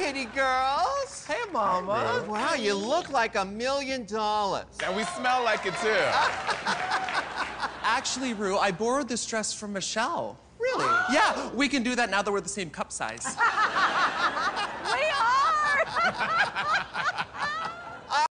kitty girls. Hey, Mama. Wow, you look like a million dollars. And we smell like it too. Actually, Ru, I borrowed this dress from Michelle. Really? Yeah, we can do that now that we're the same cup size. We are!